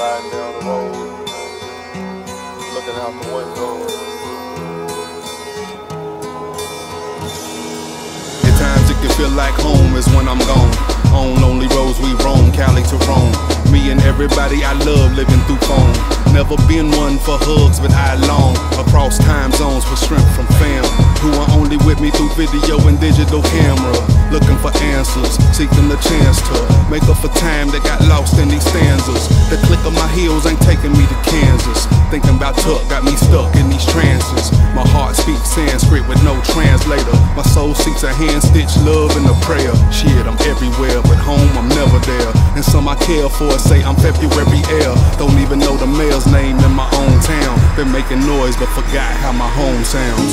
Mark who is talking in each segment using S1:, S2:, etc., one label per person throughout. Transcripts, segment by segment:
S1: riding down the road, looking out the window. Times it can feel like home is when I'm gone. On lonely roads we roam, Cali to Rome. Me and everybody I love living through phone. Never been one for hugs, but I long across time zones for strength from fam. Who are only with me through video and digital camera. Looking for answers, seeking the chance to make up for time that got lost in these stanzas. The click of my heels ain't taking me to Kansas. Thinking about Tuck got me stuck in these trances. My heart speaks Sanskrit with no translator. My soul seeks a hand stitched love and a prayer. Shit, I'm everywhere, but home I'm never there. And some I care for say I'm February air. Don't even know the mayor's name in my own town. Been making noise, but forgot how my home sounds.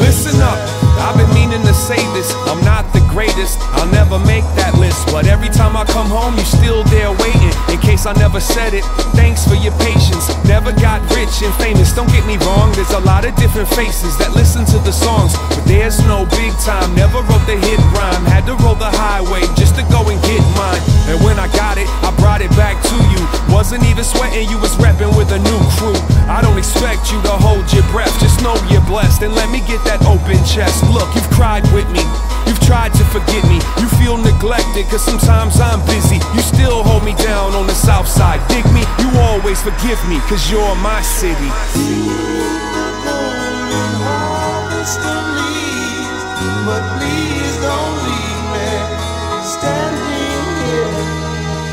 S2: Listen up, I've been meaning to say this. I'm not the greatest, I'll never make that list. But every time I come home, you still there waiting. In case I never said it, thanks for your patience. Never got rich and famous, don't get me wrong. There's a lot of different faces that listen to the songs. But there's no big time, never wrote the hit rhyme. Had to roll the highway just to go and get mine. And when I got it, I brought it back to you. Wasn't even sweating, you was repping with a new crew. I don't expect you to hold your breath, just know you're blessed. And let me get that open chest. Look, you've cried with me. Tried to forget me. You feel neglected, cause sometimes I'm busy. You still hold me down on the south side. Dig me, you always forgive me, cause you're my city.
S3: But please don't leave me here.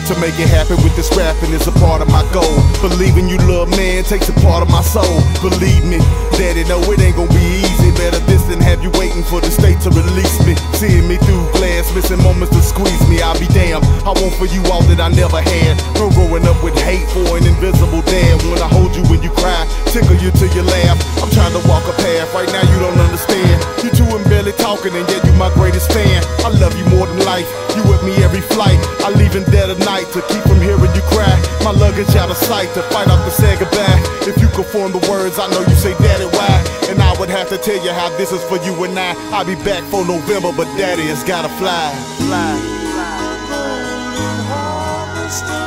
S4: To make it happen with this rapping is a part of my goal. Believing you love man takes a part of my soul. Believe me, daddy know it ain't gonna be easy. Better this than have you waiting for the state to release me. Seeing me through glass, missing moments to squeeze me. I'll be damned. I want for you all that I never had. From growing up with hate for an invisible dad. When I hold you when you cry, tickle you till you laugh. I'm trying to walk a path. Right now you don't understand. You two and barely talking, and yet you my greatest fan. I love you more than life. You with me every flight. I leave in night to keep from hearing you cry. My luggage out of sight to fight off the say goodbye. If you could form the words, I know you say daddy why. And I would have to tell you how this is for you and I. I'll be back for November, but daddy has gotta fly. Fly.
S3: Harvest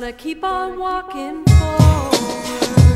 S5: gonna keep on walking forward.